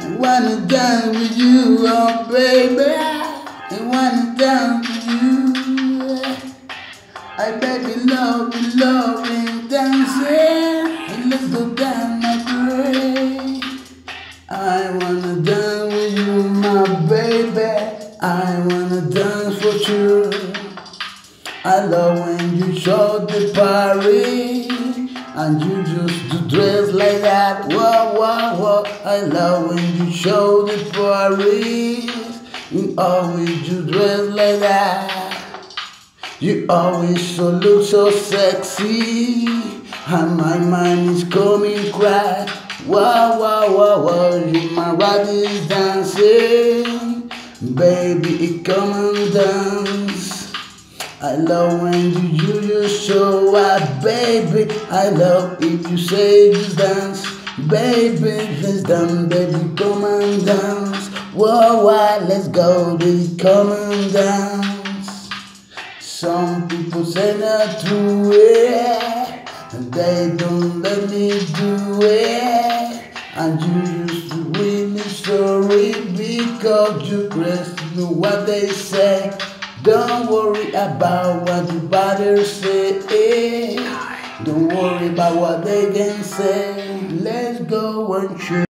I wanna dance with you, oh baby. I wanna dance with you. I baby love love you, dancing. And let's go down my way. I wanna dance with you, my baby. I wanna dance for you. I love when you show the party and you just do dress like that. Whoa, whoa, whoa. I love when you show the party. You always do dress like that. You always so look so sexy, and my mind is coming cry. Wow, wow, wow, wow, you my body is dancing, baby, come and dance. I love when you you just show baby. I love if you say just dance, baby, just dance, baby, come and dance. Whoa, why, let's go, baby, come and dance. Some people say not to it, and they don't let me do it. And you used to really sorry because you dressed know what they say. Don't worry about what the body say. Don't worry about what they can say. Let's go and shoot.